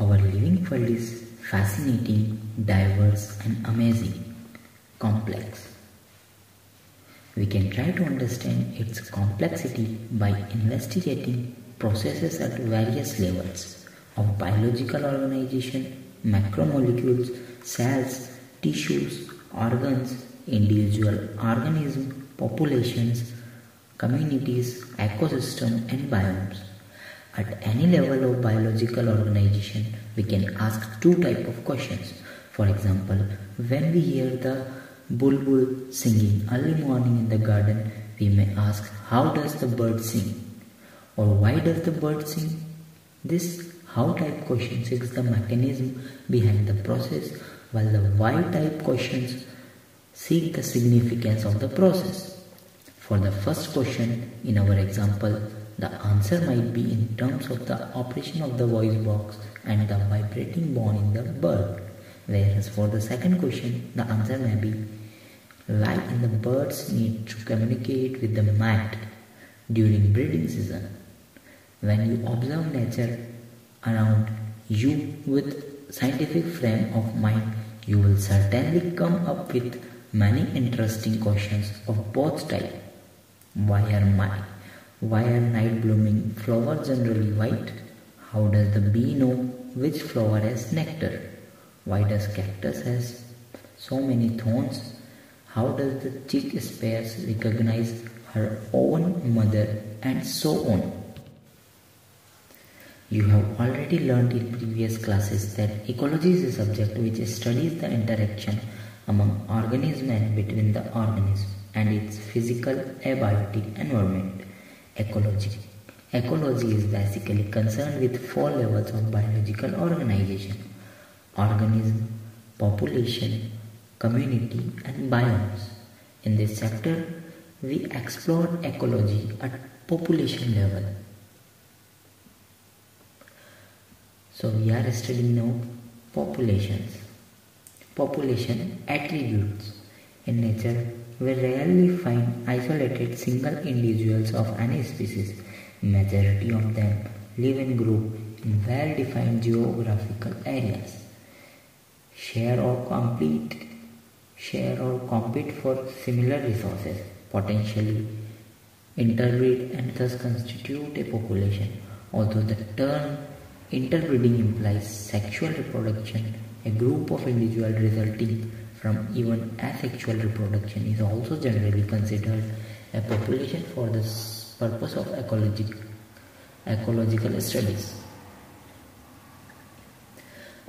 Our living world is fascinating, diverse, and amazing, complex. We can try to understand its complexity by investigating processes at various levels of biological organization, macromolecules, cells, tissues, organs, individual organisms, populations, communities, ecosystem, and biomes. At any level of biological organization, we can ask two type of questions. For example, when we hear the bulbul singing early morning in the garden, we may ask, how does the bird sing? Or why does the bird sing? This how type question seeks the mechanism behind the process, while the why type questions seek the significance of the process. For the first question in our example, the answer might be in terms of the operation of the voice box and the vibrating bone in the bird. Whereas for the second question, the answer may be lie in the bird's need to communicate with the mate during breeding season. When you observe nature around you with scientific frame of mind, you will certainly come up with many interesting questions of both type. Why are my why are night blooming flowers generally white? How does the bee know which flower has nectar? Why does cactus has so many thorns? How does the chick sparrow recognize her own mother and so on? You have already learned in previous classes that ecology is a subject which studies the interaction among organisms and between the organism and its physical abiotic environment. Ecology. Ecology is basically concerned with four levels of biological organization organism, population, community, and biomes. In this chapter, we explore ecology at population level. So we are studying now populations. Population attributes. In nature, we rarely find isolated single individuals of any species. Majority of them live in groups in well-defined geographical areas. Share or complete share or compete for similar resources, potentially interbreed and thus constitute a population. Although the term interbreeding implies sexual reproduction, a group of individuals resulting from even asexual reproduction is also generally considered a population for the purpose of ecological, ecological studies.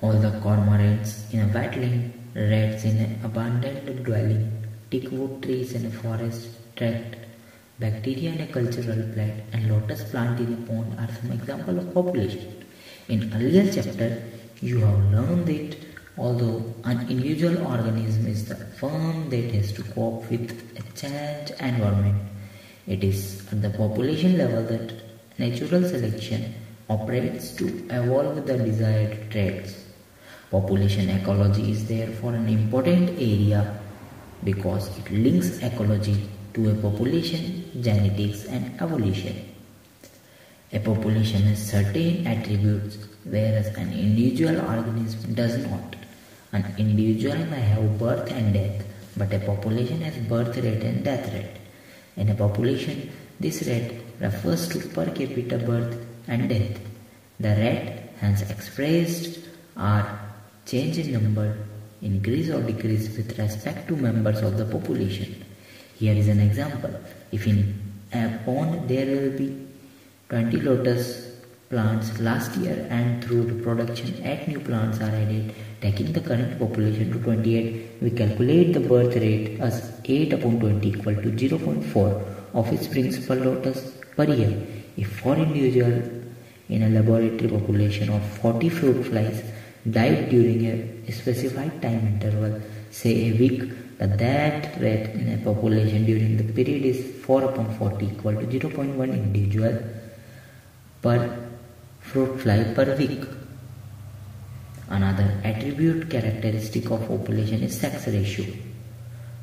All the cormorants in a wetland, rats in an abandoned dwelling, teakwood trees in a forest tract, bacteria in a cultural plant, and lotus plant in a pond are some examples of population. In earlier chapter, you have learned that although an individual organism is the firm that has to cope with a changed environment, it is at the population level that natural selection operates to evolve the desired traits. Population ecology is therefore an important area because it links ecology to a population, genetics and evolution. A population has certain attributes whereas an individual organism does not. An individual may have birth and death, but a population has birth rate and death rate. In a population, this rate refers to per capita birth and death. The rate hence expressed are change in number, increase or decrease with respect to members of the population. Here is an example. If in a pond there will be 20 lotus plants last year and through reproduction 8 new plants are added taking the current population to 28 we calculate the birth rate as 8 upon 20 equal to 0.4 offsprings per lotus per year. If 4 individual in a laboratory population of 40 fruit flies died during a specified time interval say a week the that rate in a population during the period is 4 upon 40 equal to 0.1 individual per fruit fly per week. Another attribute characteristic of population is sex ratio.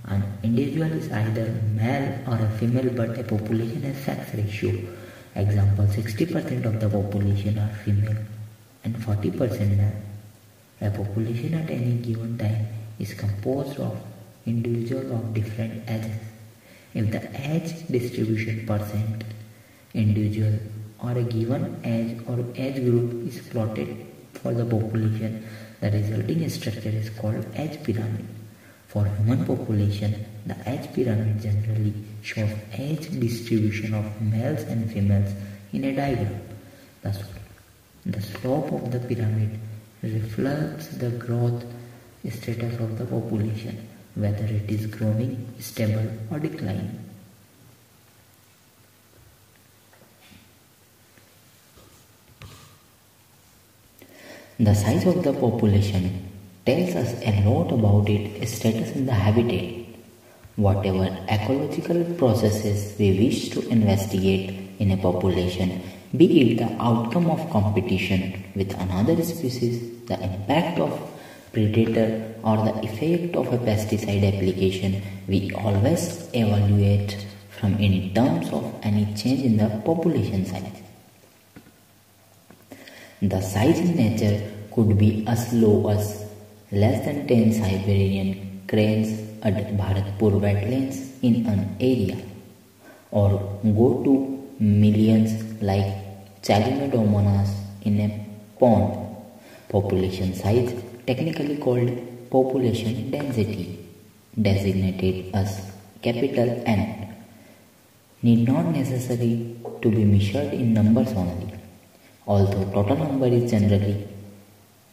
An individual is either male or a female but a population has sex ratio. Example 60% of the population are female and 40% male. A population at any given time is composed of individuals of different ages. If the age distribution percent individual or a given age or age group is plotted for the population, the resulting structure is called age pyramid. For human population, the age pyramid generally shows age distribution of males and females in a diagram. The, the slope of the pyramid reflects the growth status of the population, whether it is growing, stable or declining. The size of the population tells us a lot about its status in the habitat. Whatever ecological processes we wish to investigate in a population, be it the outcome of competition with another species, the impact of predator or the effect of a pesticide application, we always evaluate from in terms of any change in the population size. The size in nature could be as low as less than 10 Siberian cranes at Bharatpur wetlands in an area or go to millions like Chlamydomonas in a pond. Population size technically called population density designated as capital N need not necessarily to be measured in numbers only although total number is generally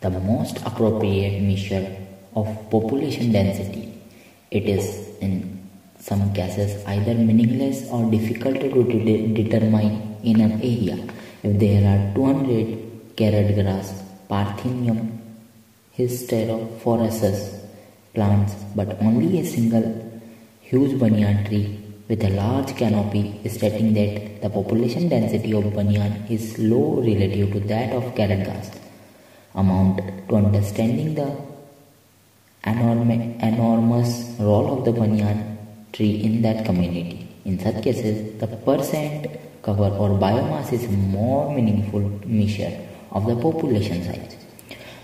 the most appropriate measure of population density. It is in some cases either meaningless or difficult to de- determine in an area. If there are 200 carrot grass, Parthenium, hysterophorus plants, but only a single huge banyan tree with a large canopy stating that the population density of banyan is low relative to that of grass amount to understanding the enormous role of the banyan tree in that community. In such cases, the percent cover or biomass is more meaningful measure of the population size.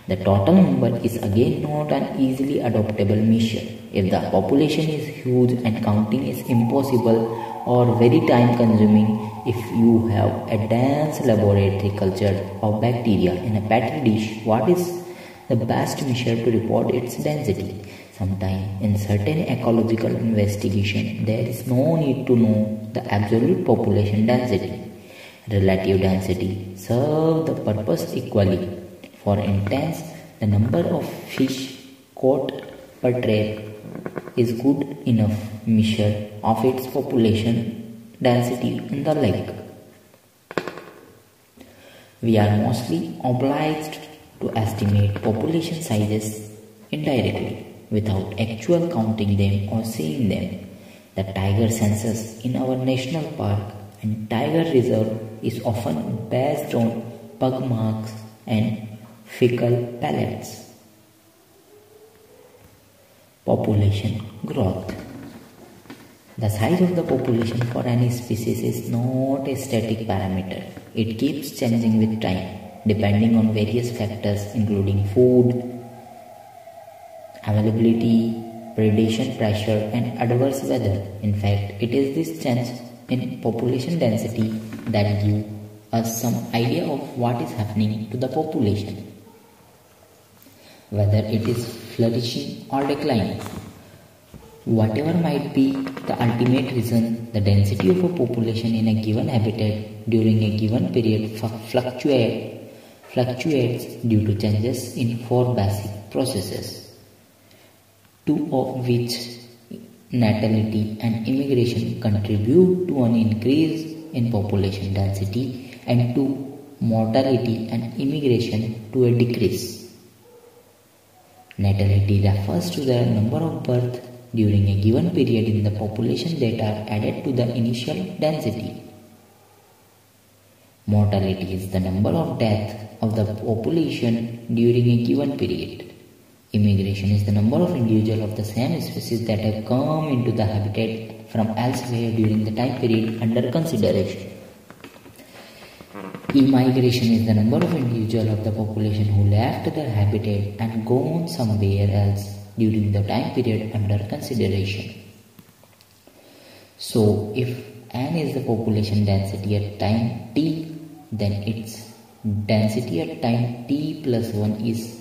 The total number is again not an easily adoptable measure. If the population is huge and counting is impossible or very time consuming, if you have a dense laboratory culture of bacteria in a petri dish, what is the best measure to report its density? Sometimes in certain ecological investigation, there is no need to know the absolute population density. Relative density serve the purpose equally for instance, the number of fish caught per trap is good enough measure of its population density in the lake. We are mostly obliged to estimate population sizes indirectly without actual counting them or seeing them. The tiger census in our national park and tiger reserve is often based on pug marks and fecal pellets. Population growth. The size of the population for any species is not a static parameter. It keeps changing with time depending on various factors including food, availability, predation pressure and adverse weather. In fact, it is this change in population density that gives us some idea of what is happening to the population whether it is flourishing or declining. Whatever might be the ultimate reason, the density of a population in a given habitat during a given period fluctuate, fluctuates due to changes in four basic processes, two of which natality and immigration contribute to an increase in population density and two mortality and emigration to a decrease. Natality refers to the number of births during a given period in the population that are added to the initial density. Mortality is the number of deaths of the population during a given period. Immigration is the number of individuals of the same species that have come into the habitat from elsewhere during the time period under consideration. Emigration is the number of individuals of the population who left their habitat and gone somewhere else during the time period under consideration. So, if n is the population density at time t, then its density at time t plus 1 is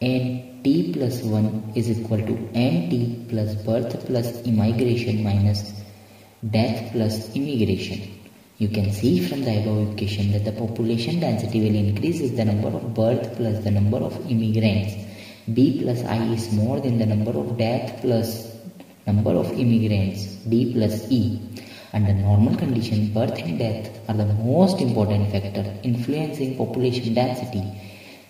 n t plus 1 is equal to nt plus birth plus immigration minus death plus emigration. You can see from the above equation that the population density will increase as the number of birth plus the number of immigrants. B plus I is more than the number of death plus number of emigrants D plus E. Under normal condition, birth and death are the most important factor influencing population density.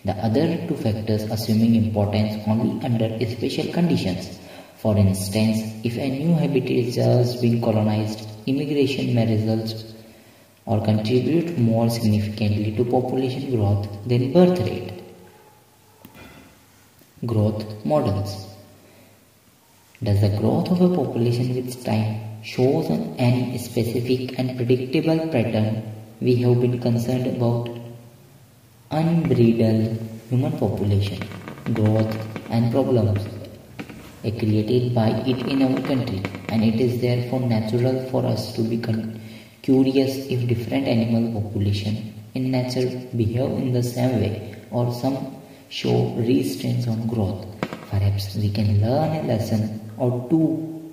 The other two factors assuming importance only under special conditions. For instance, if a new habitat is just being colonized, immigration may result or contribute more significantly to population growth than birth rate. Growth models Does the growth of a population with time shows any specific and predictable pattern? We have been concerned about unbridled human population growth and problems created by it in our country and it is therefore natural for us to be curious if different animal population in nature behave in the same way or some show restraints on growth. Perhaps we can learn a lesson or two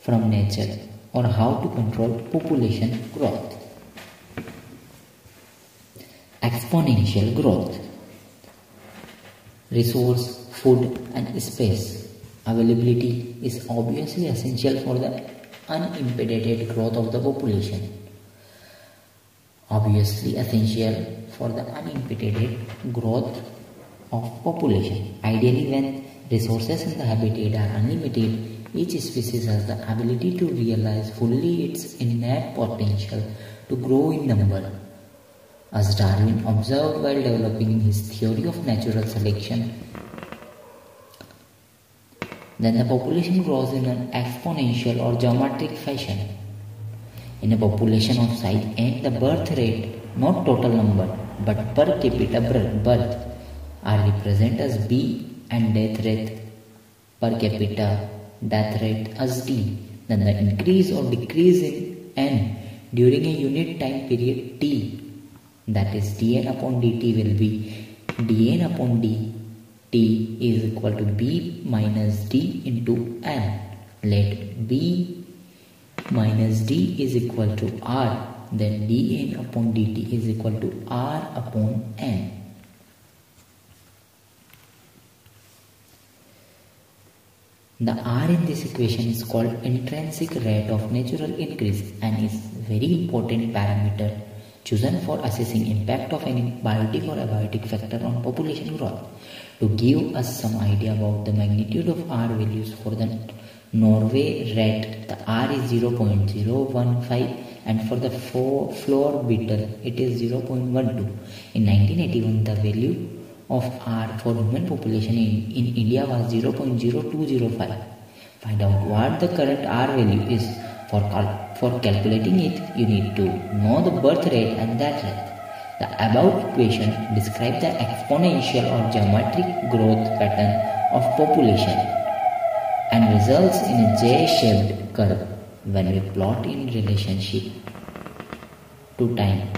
from nature on how to control population growth. Exponential growth. Resource, food and space availability is obviously essential for the unimpeded growth of the population. Obviously essential for the unimpeded growth of population. Ideally when resources in the habitat are unlimited, each species has the ability to realize fully its innate potential to grow in number. As Darwin observed while developing his theory of natural selection, then the population grows in an exponential or geometric fashion. In a population of size n, the birth rate, not total number, but per capita birth, are represented as B and death rate per capita death rate as D. Then the increase or decrease in n during a unit time period t, that is dn upon dt will be dn upon d t is equal to b minus d into n. Let b minus d is equal to r then dn upon dt is equal to r upon n. The r in this equation is called intrinsic rate of natural increase and is very important parameter chosen for assessing impact of any biotic or abiotic factor on population growth. To give us some idea about the magnitude of R values for the Norway rat, the R is 0.015 and for the floor beetle it is 0.12. In 1981 the value of R for human population in, in India was 0.0205. Find out what the current R value is. For, for calculating it, you need to know the birth rate and death rate. The above equation describes the exponential or geometric growth pattern of population and results in a J-shaped curve when we plot in relationship to time.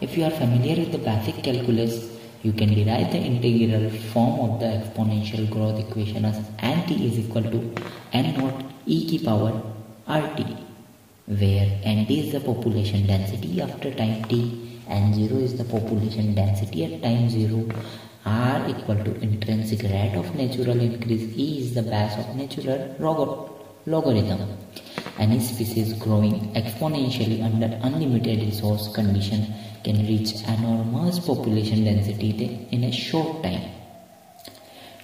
If you are familiar with the basic calculus, you can derive the integral form of the exponential growth equation as nt is equal to n naught e power rt, where nt is the population density after time t and 0 is the population density at time 0 r equal to intrinsic rate of natural increase e is the base of natural logarithm. Any species growing exponentially under unlimited resource condition can reach enormous population density in a short time.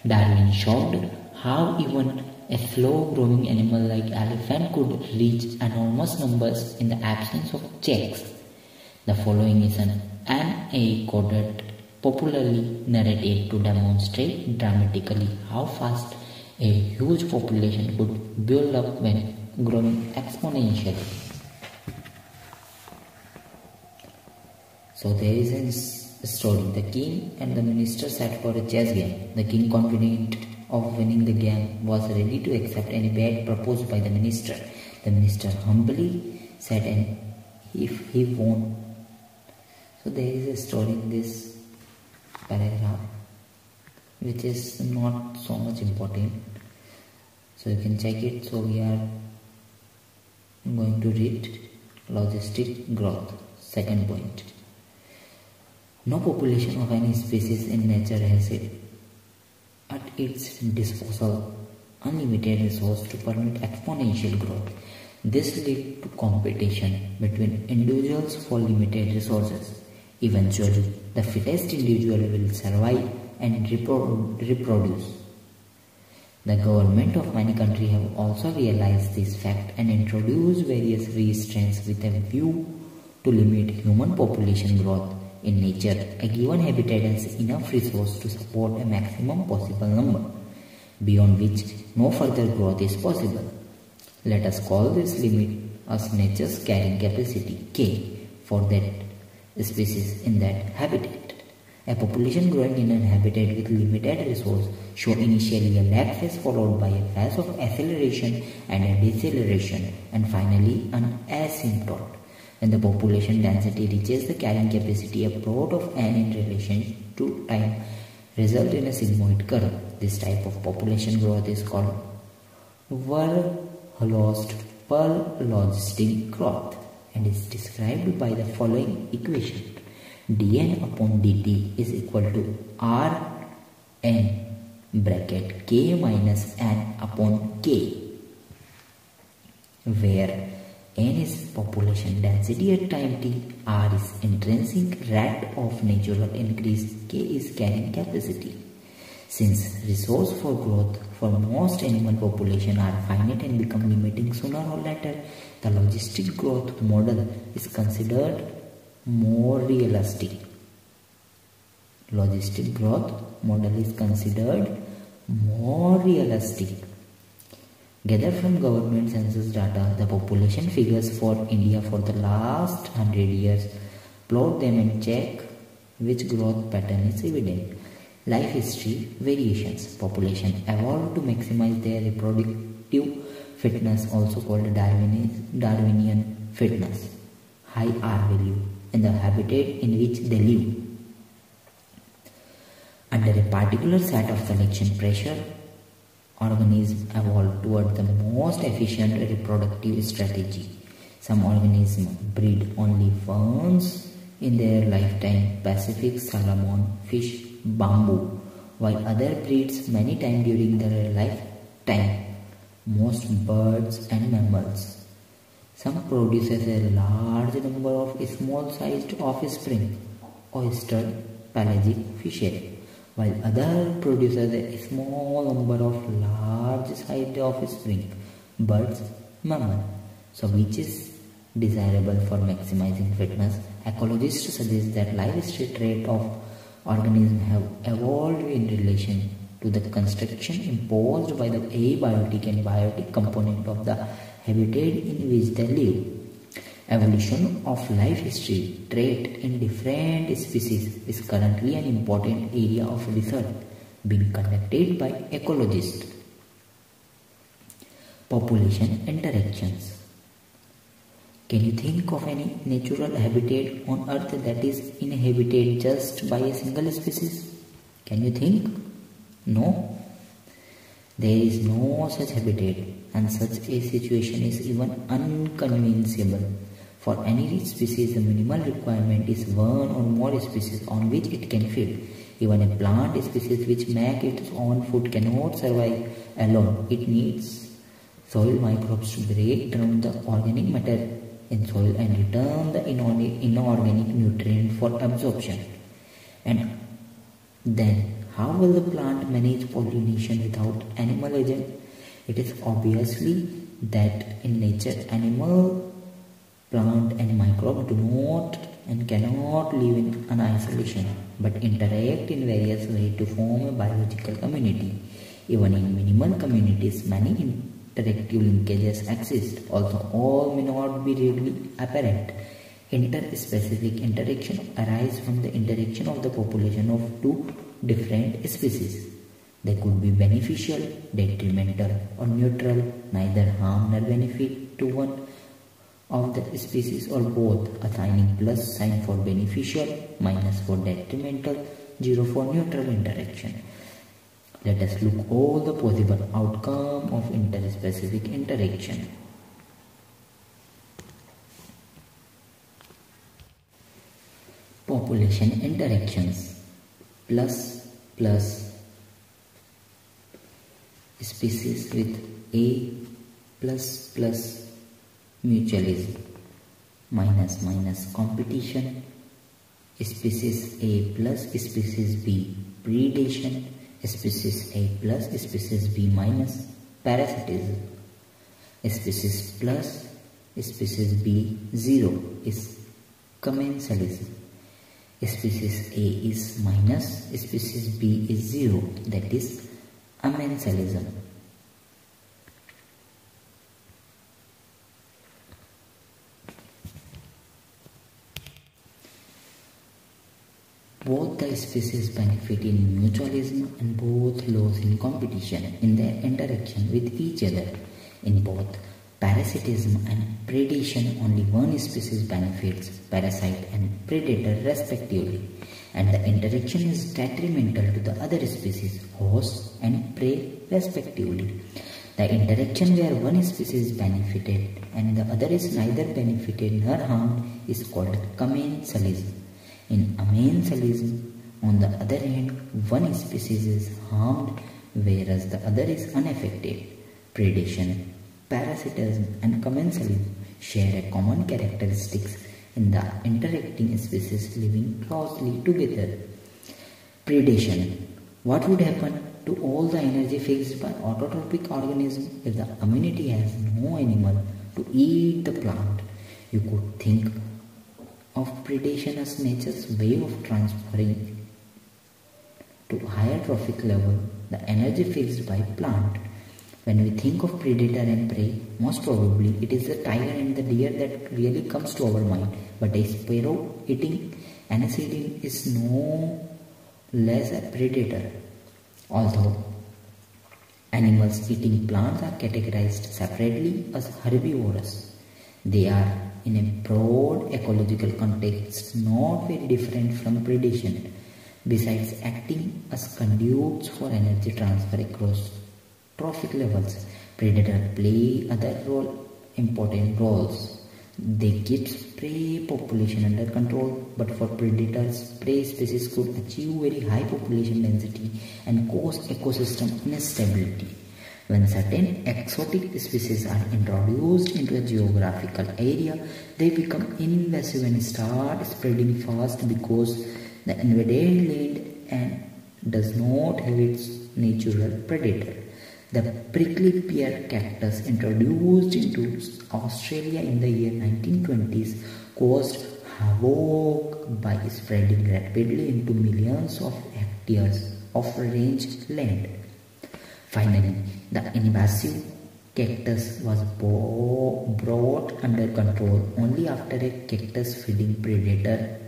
Darwin showed how even a slow growing animal like elephant could reach enormous numbers in the absence of checks the following is an coded popularly narrated to demonstrate dramatically how fast a huge population could build up when growing exponentially. So there is a story. The king and the minister sat for a chess game. The king, confident of winning the game, was ready to accept any bet proposed by the minister. The minister humbly said, and if he won. So there is a story in this paragraph which is not so much important. So you can check it. So we are going to read logistic growth. Second point. No population of any species in nature has it at its disposal unlimited resources to permit exponential growth. This leads to competition between individuals for limited resources. Eventually, the fittest individual will survive and repro reproduce. The government of many countries have also realized this fact and introduced various restraints with a view to limit human population growth in nature, a given habitat has enough resource to support a maximum possible number, beyond which no further growth is possible. Let us call this limit as nature's carrying capacity K for that species in that habitat. A population growing in an habitat with limited resource show initially a lag phase followed by a phase of acceleration and a deceleration and finally an asymptote. When the population density reaches the carrying capacity, a plot of n in relation to time result in a sigmoid curve. This type of population growth is called Verhulst per logistic growth and is described by the following equation. dn upon dt is equal to r n bracket k minus n upon k where N is population density at time t, R is intrinsic rate of natural increase, K is carrying capacity. Since resource for growth for most animal population are finite and become limiting sooner or later, the logistic growth model is considered more realistic. Logistic growth model is considered more realistic Gathered from government census data, population figures for India for the last 100 years. Plot them and check which growth pattern is evident. Life history variations. Population evolved to maximize their reproductive fitness, also called Darwinian fitness. High R value in the habitat in which they live. Under a particular set of selection pressure, organisms evolve toward the most efficient reproductive strategy. Some organisms breed only once in their lifetime, Pacific salmon, fish, bamboo, while other breeds many times during their lifetime, most birds and mammals. Some produces a large number of small-sized offspring, oyster, pelagic fishes while other produces a small number of large sized offspring, birds, mammal. So which is desirable for maximizing fitness? Ecologists suggest that life rate of organisms have evolved in relation to the constriction imposed by the abiotic and biotic component of the habitat in which they live. Evolution of life history trait in different species is currently an important area of research being conducted by ecologists. Population interactions. Can you think of any natural habitat on earth that is inhabited just by a single species? Can you think? No. There is no such habitat and such a situation is even unconceivable. For any species, the minimal requirement is one or more species on which it can feed. Even a plant species which make its own food cannot survive alone. It needs soil microbes to break down the organic matter in soil and return the inorganic nutrient for absorption. And then, how will the plant manage pollination without animal agent? It is obviously that in nature animal plant and microbe do not and cannot live in an isolation but interact in various ways to form a biological community. Even in minimal communities, many interactive linkages exist, although all may not be readily apparent. interspecific interaction arise from the interaction of the population of two different species. They could be beneficial, detrimental, or neutral, neither harm nor benefit to one of the species or both, assigning plus sign for beneficial, minus for detrimental, zero for neutral interaction. Let us look all the possible outcome of interspecific interaction. Population interactions plus plus species with A plus plus mutualism. Minus minus. Competition. Species A plus species B predation. Species A plus species B minus. Parasitism. Species plus species B 0 is commensalism. Species A is minus species B is 0 that is amensalism Both the species benefit in mutualism and both lose in competition in their interaction with each other. In both parasitism and predation, only one species benefits, parasite and predator respectively, and the interaction is detrimental to the other species, host and prey respectively. The interaction where one species benefited and the other is neither benefited nor harmed is called commensalism. In amensalism, on the other hand, one species is harmed whereas the other is unaffected. Predation, parasitism and commensalism share a common characteristics in the interacting species living closely together. Predation. What would happen to all the energy fixed by autotrophic organism if the immunity has no animal to eat the plant? You could think of predation as nature's way of transferring to higher trophic level the energy fixed by plant. When we think of predator and prey, most probably it is the tiger and the deer that really comes to our mind. But a sparrow eating aniseed is no less a predator. Although animals eating plants are categorized separately as herbivorous, they are in a broad ecological context not very different from predation besides acting as conduits for energy transfer across trophic levels. Predators play other role important roles. They keep prey population under control but for predators prey species could achieve very high population density and cause ecosystem instability when certain exotic species are introduced into a geographical area, they become invasive and start spreading fast because the invaded land and does not have its natural predator. The prickly pear cactus introduced into Australia in the year 1920s caused havoc by spreading rapidly into millions of hectares of range land. Finally, the invasive cactus was brought under control only after a cactus feeding predator,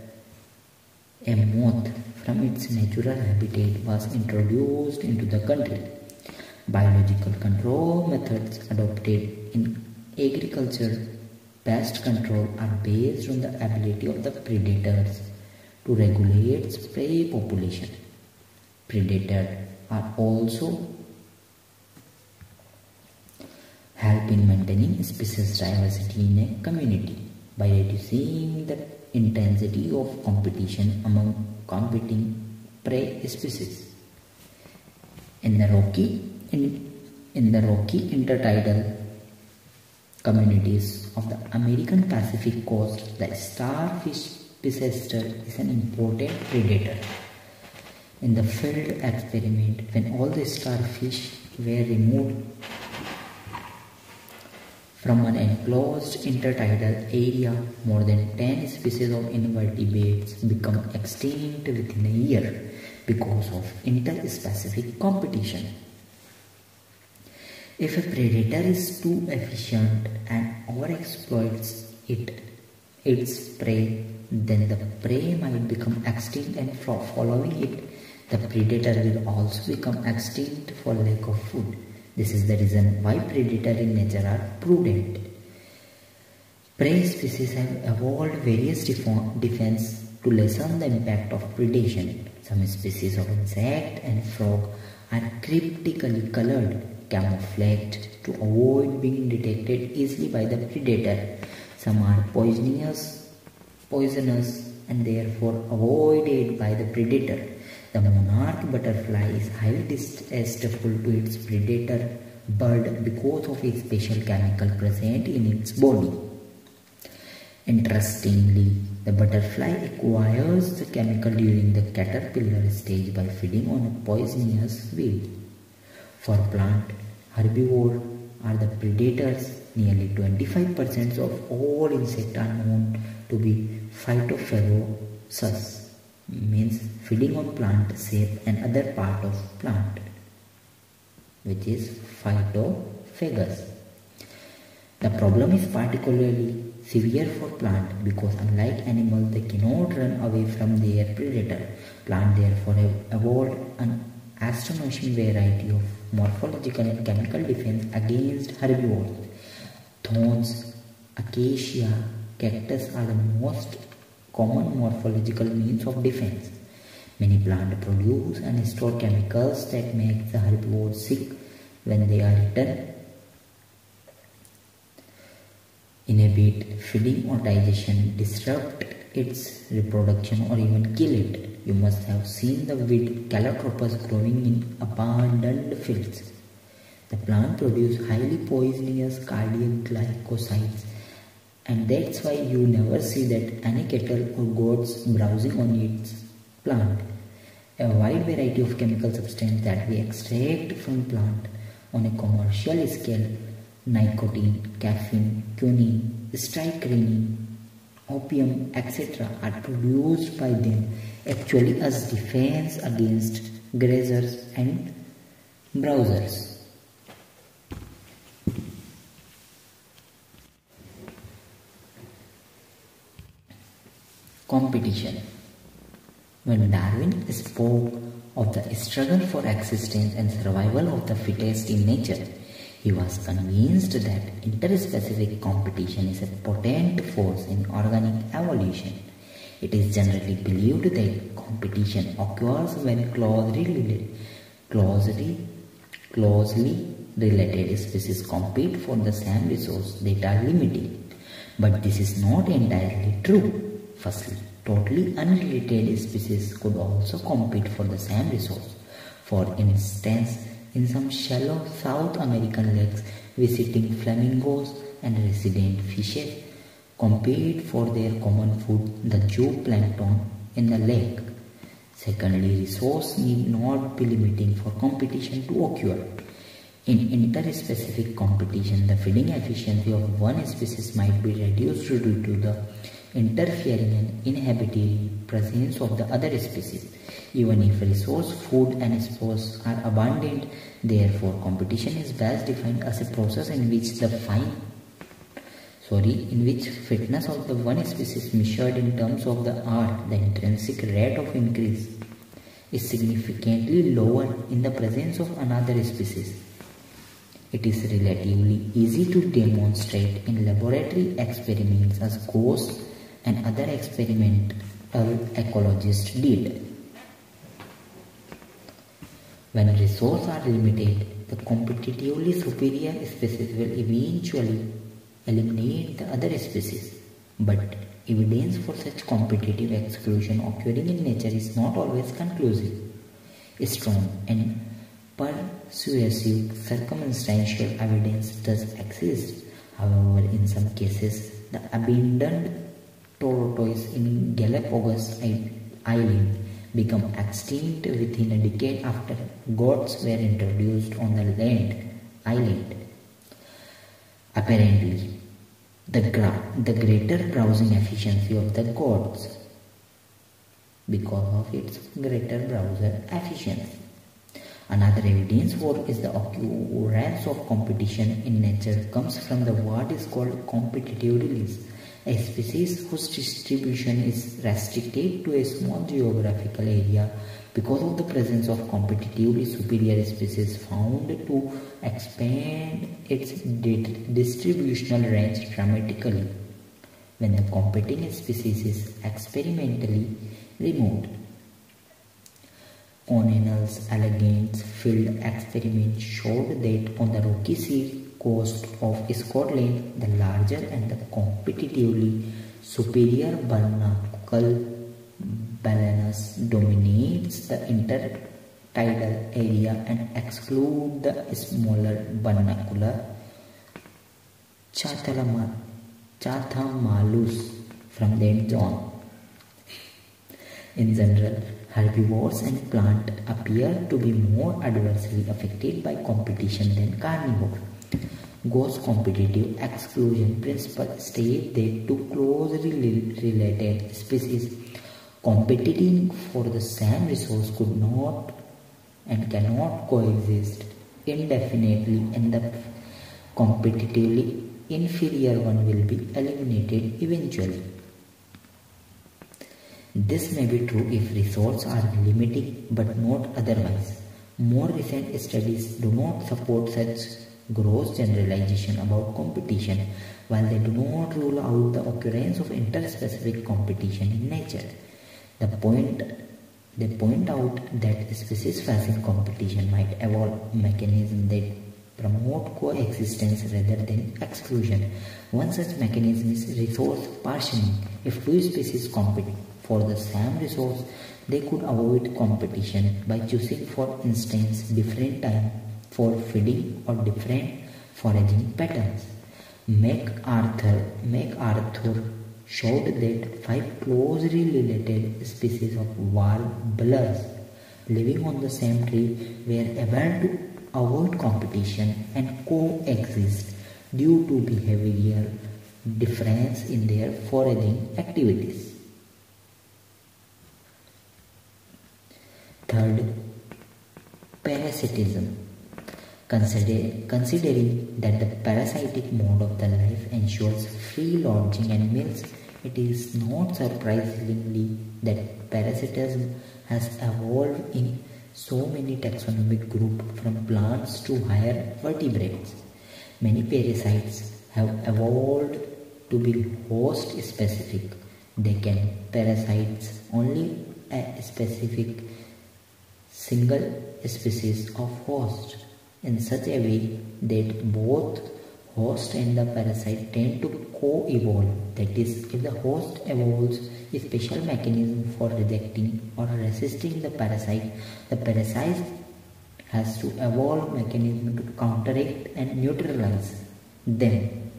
a moth from its natural habitat was introduced into the country. Biological control methods adopted in agriculture pest control are based on the ability of the predators to regulate prey population. Predators are also help in maintaining species diversity in a community by reducing the intensity of competition among competing prey species. In the rocky in, in the rocky intertidal communities of the American Pacific coast, the starfish Pisaster is an important predator. In the field experiment, when all the starfish were removed from an enclosed intertidal area, more than 10 species of invertebrates become extinct within a year because of interspecific competition. If a predator is too efficient and overexploits it, its prey, then the prey might become extinct and following it, the predator will also become extinct for lack of food. This is the reason why predators in nature are prudent. Prey species have evolved various defense to lessen the impact of predation. Some species of insect and frog are cryptically colored, camouflaged to avoid being detected easily by the predator. Some are poisonous, poisonous and therefore avoided by the predator. The monarch butterfly is highly distasteful to its predator bird because of its special chemical present in its body. Interestingly, the butterfly acquires the chemical during the caterpillar stage by feeding on a poisonous weed. For plant, herbivore are the predators. Nearly 25% of all insects are known to be phytophagous, means feeding on plant sap and other part of plant, which is phytophagous. The problem is particularly severe for plant because unlike animals they cannot run away from their predator. Plant therefore have evolved an astonishing variety of morphological and chemical defense against herbivores. Thorns, acacia, cactus are the most common morphological means of defense. Many plants produce and store chemicals that make the herbivores sick when they are eaten inhibit feeding or digestion, disrupt its reproduction or even kill it. You must have seen the weed Calotropis growing in abandoned fields. The plant produces highly poisonous cardiac glycosides and that's why you never see that any cattle or goats browsing on its plant. A wide variety of chemical substances that we extract from plant on a commercial scale nicotine, caffeine, quinine, strychnine, opium, etc. are produced by them actually as defense against grazers and browsers. Competition When Darwin spoke of the struggle for existence and survival of the fittest in nature, he was convinced that interspecific competition is a potent force in organic evolution. It is generally believed that competition occurs when closely related, closely, closely related species compete for the same resource that are limited. But this is not entirely true. Firstly, totally unrelated species could also compete for the same resource. For instance, in some shallow South American lakes, visiting flamingos and resident fishes compete for their common food, the zooplankton in the lake. Secondly, resource need not be limiting for competition to occur. In interspecific competition, the feeding efficiency of one species might be reduced due to the interfering and inhibiting presence of the other species. Even if resource, food and sports are abundant, therefore competition is best defined as a process in which the fine sorry, in which fitness of the one species measured in terms of the R, the intrinsic rate of increase, is significantly lower in the presence of another species. It is relatively easy to demonstrate in laboratory experiments as Gause and other experimental ecologists did. When resources are limited, the competitively superior species will eventually eliminate the other species. But evidence for such competitive exclusion occurring in nature is not always conclusive. Strong and persuasive circumstantial evidence does exist. However, in some cases, the abandoned tortoise in Galapagos Island become extinct within a decade after goats were introduced on the land island. Apparently, the, the greater browsing efficiency of the goats because of its greater browser efficiency. Another evidence for is the occurrence of competition in nature comes from the what is called competitive release A species whose distribution is restricted to a small geographical area because of the presence of competitively superior species found to expand its distributional range dramatically when a competing species is experimentally removed. Connell's elegant field experiment showed that on the rocky sea coast of Scotland, the larger and the competitively superior barnacle balanus dominates the intertidal area and exclude the smaller barnacular Chthamalus from that zone. In general, herbivores and plant appear to be more adversely affected by competition than carnivores. Gause competitive exclusion principle states that two closely related species competing for the same resource could not and cannot coexist indefinitely and the competitively inferior one will be eliminated eventually. This may be true if resources are limited but not otherwise. More recent studies do not support such gross generalization about competition while they do not rule out the occurrence of interspecific competition in nature. The point they point out that species facing competition might evolve mechanisms that promote coexistence rather than exclusion. One such mechanism is resource partitioning. If two species compete for the same resource, they could avoid competition by choosing, for instance, different time for feeding or different foraging patterns. MacArthur, MacArthur showed that five closely related species of warblers living on the same tree were able to avoid competition and coexist due to behavioral difference in their foraging activities. Third, parasitism. Consider, considering that the parasitic mode of the life ensures free lodging and meals, it is not surprisingly that parasitism has evolved in so many taxonomic groups from plants to higher vertebrates. Many parasites have evolved to be host specific. They can parasites only a specific single species of host in such a way that both host and the parasite tend to co-evolve. That is, if the host evolves a special mechanism for rejecting or resisting the parasite, the parasite has to evolve mechanism to counteract and neutralize them.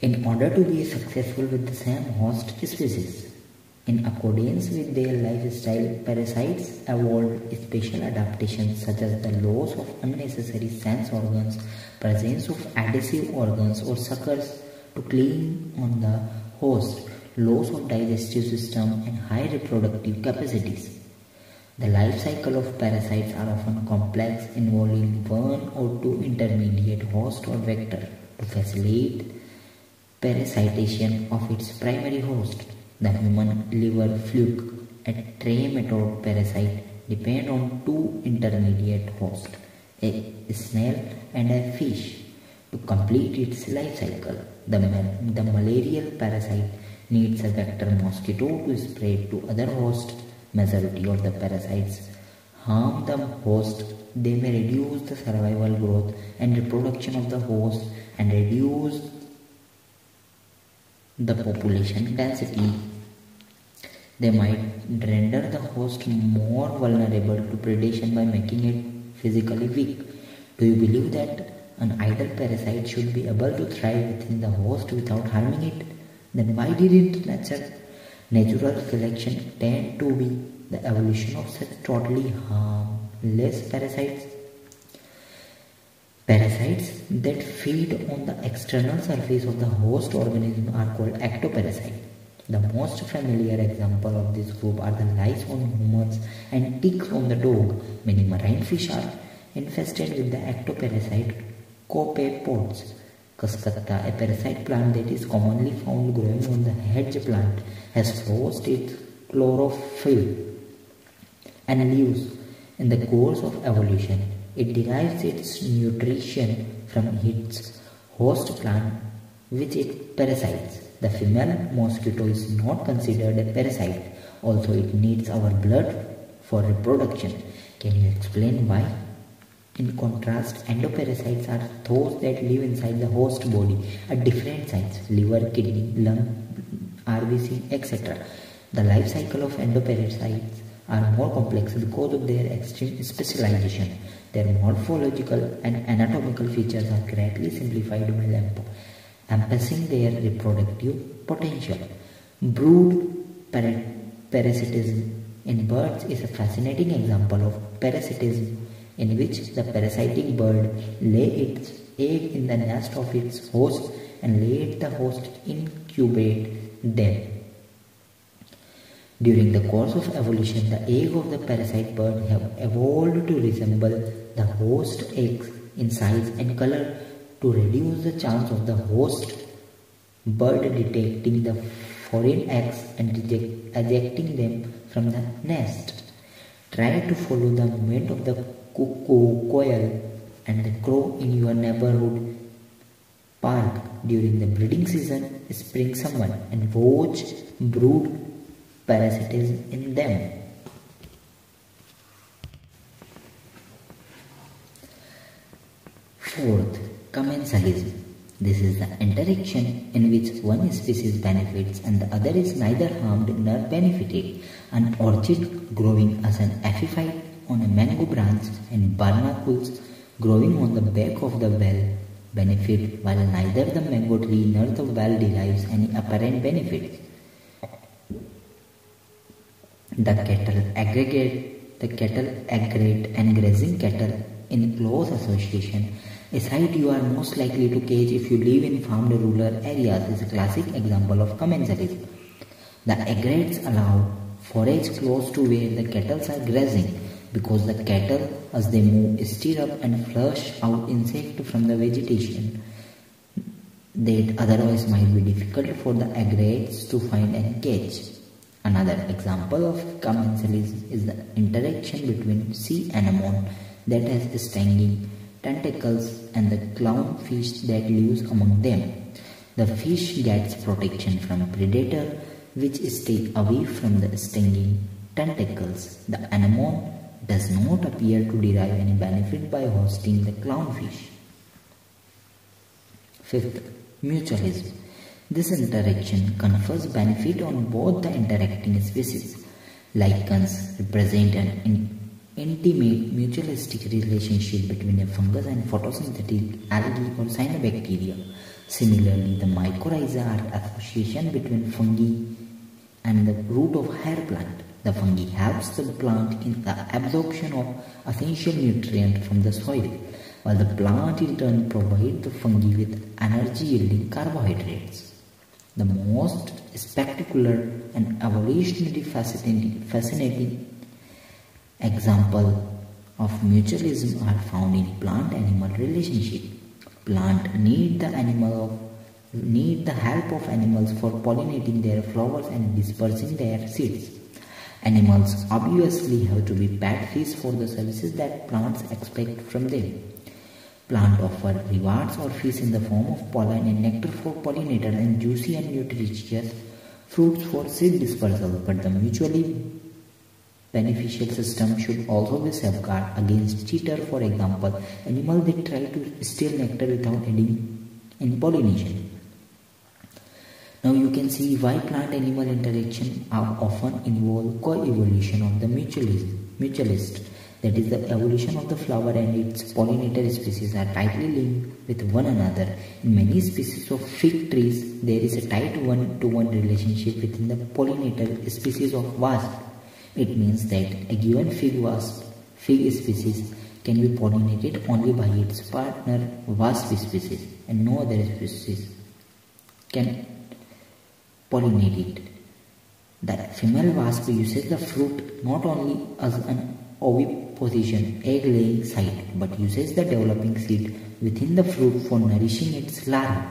In order to be successful with the same host species, in accordance with their lifestyle, parasites evolved special adaptations such as the loss of unnecessary sense organs, presence of adhesive organs or suckers to cling on the host, loss of digestive system and high reproductive capacities. The life cycle of parasites are often complex, involving one or two intermediate host or vector to facilitate parasitation of its primary host. The human liver fluke, a trematode parasite, depend on two intermediate hosts, a snail and a fish, to complete its life cycle. The, the malarial parasite needs a vector mosquito to spread to other hosts. Majority of the parasites harm the host. They may reduce the survival growth and reproduction of the host and reduce the population density. They might render the host more vulnerable to predation by making it physically weak. Do you believe that an idle parasite should be able to thrive within the host without harming it? Then why didn't nature, natural selection tend to be the evolution of such totally harmless parasites? Parasites that feed on the external surface of the host organism are called ectoparasites. The most familiar example of this group are the lice on humans and ticks on the dog. Many marine fish are infested with the ectoparasite copepods. cuscuta, a parasite plant that is commonly found growing on the hedge plant, has lost its chlorophyll and leaves in the course of evolution. It derives its nutrition from its host plant which it parasites. The female mosquito is not considered a parasite, although it needs our blood for reproduction. Can you explain why? In contrast, endoparasites are those that live inside the host body at different sites liver, kidney, lung, RBC, etc. The life cycle of endoparasites are more complex because of their extreme specialization. Their morphological and anatomical features are greatly simplified while emphasizing their reproductive potential. Brood parasitism in birds is a fascinating example of parasitism in which the parasitic bird lay its egg in the nest of its host and let the host incubate them. During the course of evolution, the egg of the parasite bird have evolved to resemble the host eggs in size and color to reduce the chance of the host bird detecting the foreign eggs and ejecting them from the nest. Try to follow the movement of the cuckoo, quail, and the crow in your neighborhood park during the breeding season, spring, summer, and watch brood parasitism in them. Fourth, commensalism. This is the interaction in which one species benefits and the other is neither harmed nor benefited. An orchid growing as an epiphyte on a mango branch and barnacles growing on the back of the well benefit while neither the mango tree nor the well derives any apparent benefit. The cattle aggregate, the cattle aggregate and grazing cattle in close association, a site you are most likely to catch if you live in farmed rural areas is a classic example of commensalism. The aggregates allow forage close to where the cattle are grazing because the cattle as they move stir up and flush out insects from the vegetation that otherwise might be difficult for the aggregates to find and catch. Another example of commensalism is the interaction between sea anemone that has stinging tentacles and the clownfish that lives among them. The fish gets protection from a predator which stay away from the stinging tentacles. The anemone does not appear to derive any benefit by hosting the clownfish. Fifth, mutualism. This interaction confers benefit on both the interacting species. Lichens represent an intimate mutualistic relationship between a fungus and photosynthetic algae or cyanobacteria. Similarly, the mycorrhiza are association between fungi and the root of hair plant. The fungi helps the plant in the absorption of essential nutrient from the soil, while the plant in turn provides the fungi with energy-yielding carbohydrates. The most spectacular and evolutionarily fascinating, fascinating example of mutualism are found in plant-animal relationship. Plant need the animal of need the help of animals for pollinating their flowers and dispersing their seeds. Animals obviously have to be paid fees for the services that plants expect from them. Plant offer rewards or fees in the form of pollen and nectar for pollinators and juicy and nutritious fruits for seed dispersal, but the mutually beneficial system should also be safeguarded against cheater, for example, animals that try to steal nectar without aiding in pollination. Now you can see why plant-animal interaction are often involve co-evolution of the mutualist, mutualist. That is the evolution of the flower and its pollinator species are tightly linked with one another. In many species of fig trees, there is a tight one-to-one -one relationship within the pollinator species of wasp. It means that a given fig wasp fig species can be pollinated only by its partner wasp species and no other species can pollinate it. The female wasp uses the fruit not only as an oviposition egg-laying site but uses the developing seed within the fruit for nourishing its larvae.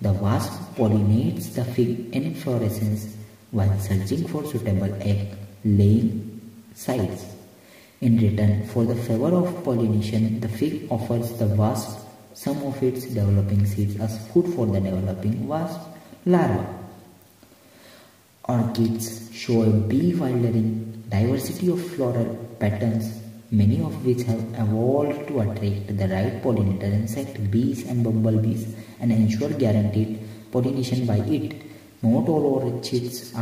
The wasp pollinates the fig inflorescence while searching for suitable egg-laying sites. In return for the favor of pollination, the fig offers the wasp some of its developing seeds as food for the developing wasp larva. Orchids show a bewildering diversity of floral patterns, many of which have evolved to attract the right pollinator insect, bees and bumblebees and ensure guaranteed pollination by it. Not all orchids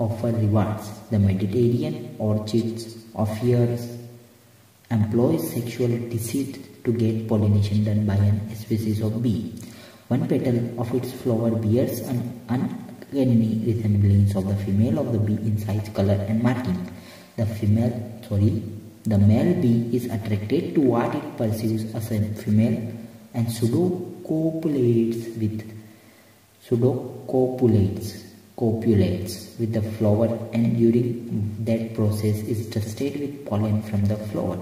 offer rewards. The Mediterranean orchids Ophrys employs sexual deceit to get pollination done by an species of bee. One petal of its flower bears an uncanny resemblance of the female of the bee in size, color and marking. The female, sorry, the male bee is attracted to what it perceives as a female and pseudo-copulates with pseudo-copulates copulates with the flower and during that process is dusted with pollen from the flower.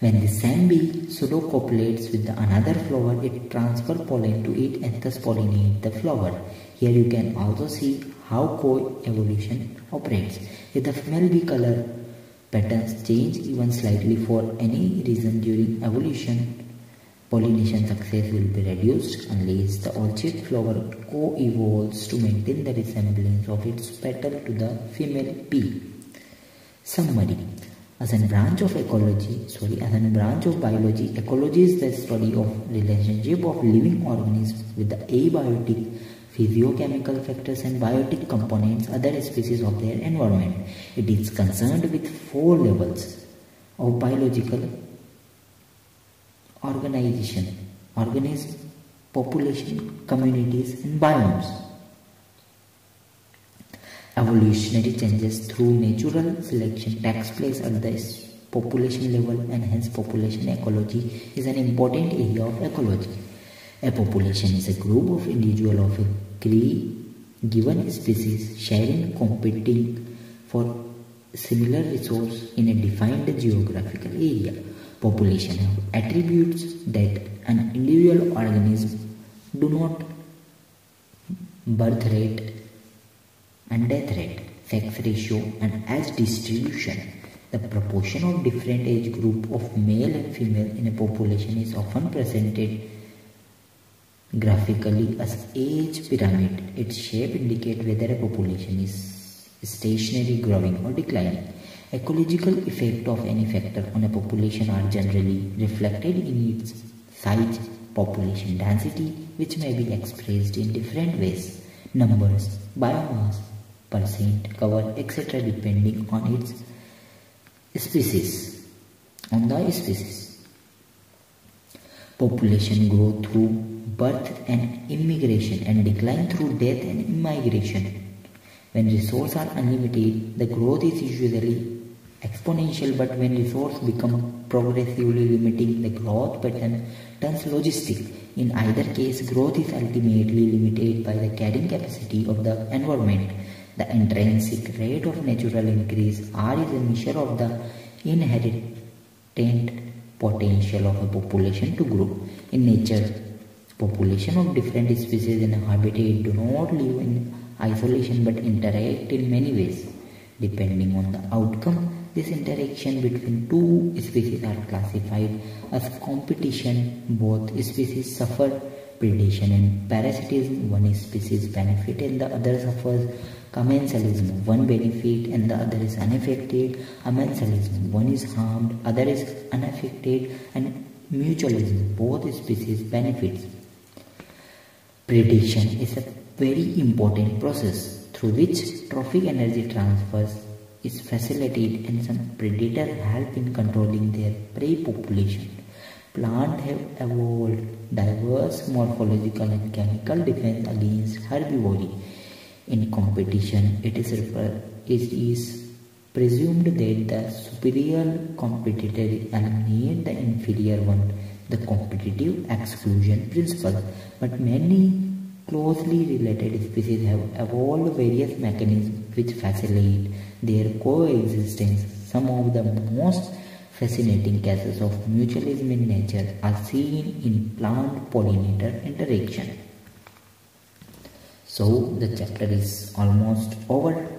When the same bee pseudocopulates with another flower, it transfers pollen to it and thus pollinate the flower. Here you can also see how co-evolution operates. If the female bee color patterns change even slightly for any reason during evolution, pollination success will be reduced unless the orchid flower co-evolves to maintain the resemblance of its petal to the female bee. Summary as a branch of ecology, sorry, as a branch of biology, ecology is the study of relationship of living organisms with the abiotic physiochemical factors and biotic components other species of their environment. It is concerned with four levels of biological organization, organized population, communities and biomes. Evolutionary changes through natural selection takes place at the population level and hence population ecology is an important area of ecology. A population is a group of individuals of a given species sharing competing for similar resource in a defined geographical area. Population attributes that an individual organism do not birth rate and death rate, sex ratio and age distribution. The proportion of different age group of male and female in a population is often presented graphically as age pyramid. Its shape indicates whether a population is stationary, growing or declining. Ecological effect of any factor on a population are generally reflected in its size, population density, which may be expressed in different ways. Numbers, biomass, percent cover etc depending on its species on the species population grow through birth and immigration and decline through death and emigration when resources are unlimited the growth is usually exponential but when resources become progressively limiting the growth pattern turns logistic in either case growth is ultimately limited by the carrying capacity of the environment the intrinsic rate of natural increase R is a measure of the inherent potential of a population to grow. In nature, population of different species in a habitat do not live in isolation but interact in many ways. Depending on the outcome, this interaction between two species are classified as competition. Both species suffer predation and parasitism. One species benefit and the other suffers commensalism, one benefit and the other is unaffected, amensalism, one is harmed, other is unaffected, and mutualism, both species benefits. Predation is a very important process through which trophic energy transfers is facilitated and some predators help in controlling their prey population. Plants have evolved diverse morphological and chemical defense against herbivory in competition, it is, it is presumed that the superior competitor eliminates the inferior one, the competitive exclusion principle. But many closely related species have evolved various mechanisms which facilitate their coexistence. Some of the most fascinating cases of mutualism in nature are seen in plant pollinator interaction. So the chapter is almost over.